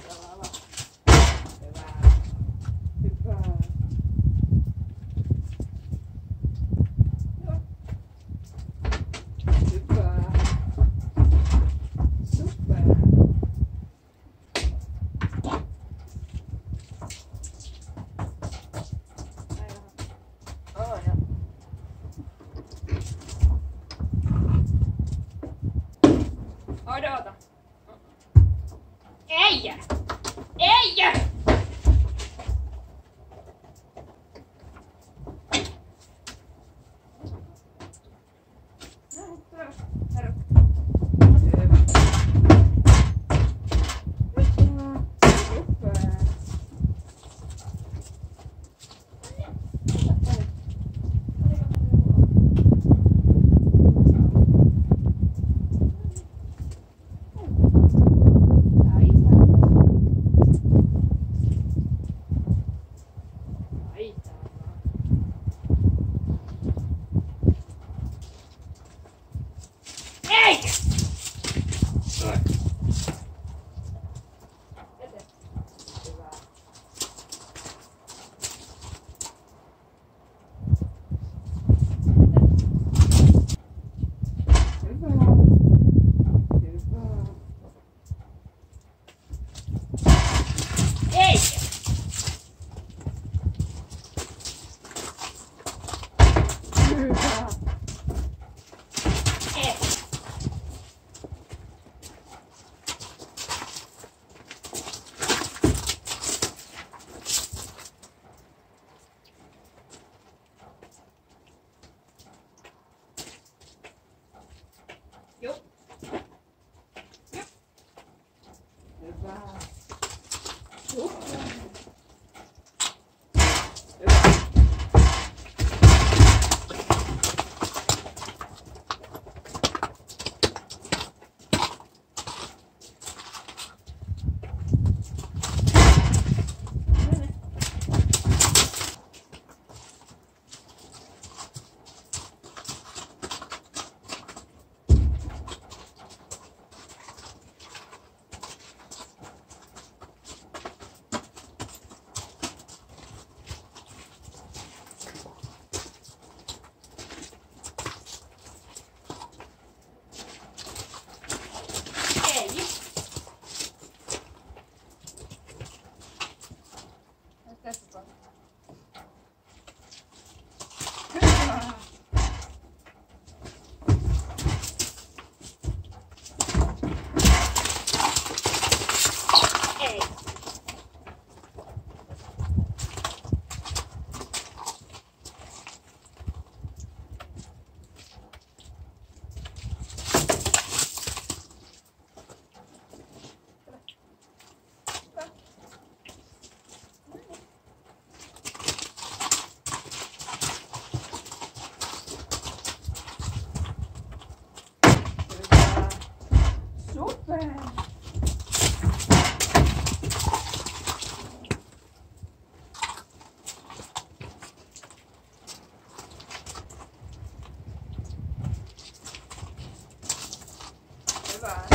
Baba. Wow. Oba.